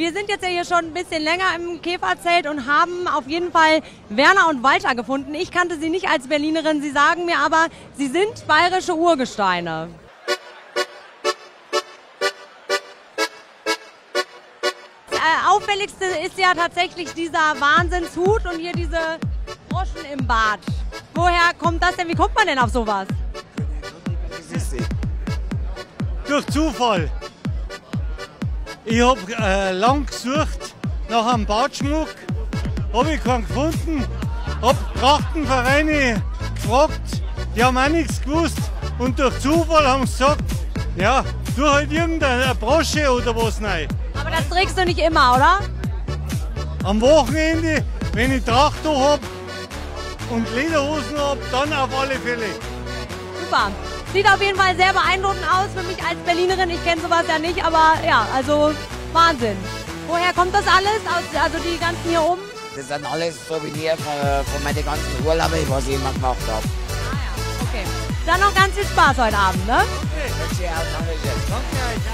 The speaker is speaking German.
Wir sind jetzt ja hier schon ein bisschen länger im Käferzelt und haben auf jeden Fall Werner und Walter gefunden. Ich kannte sie nicht als Berlinerin, sie sagen mir aber, sie sind bayerische Urgesteine. Das äh, auffälligste ist ja tatsächlich dieser Wahnsinnshut und hier diese Broschen im Bart. Woher kommt das denn? Wie kommt man denn auf sowas? Durch Zufall. Ich habe äh, lang gesucht nach einem Bartschmuck, habe ich keinen gefunden, habe Trachtenvereine gefragt, die haben auch nichts gewusst und durch Zufall haben sie gesagt, ja, tu halt irgendeine Brosche oder was rein. Aber das trägst du nicht immer, oder? Am Wochenende, wenn ich Tracht habe und Lederhosen habe, dann auf alle Fälle. Super. Sieht auf jeden Fall sehr beeindruckend aus für mich als Berlinerin. Ich kenne sowas ja nicht, aber ja, also Wahnsinn. Woher kommt das alles? Aus, also die ganzen hier oben? Das sind alles Souvenir von, von meinen ganzen Urlauben, was ich immer gemacht habe. Ah ja, okay. Dann noch ganz viel Spaß heute Abend, ne? Auch, danke. Danke.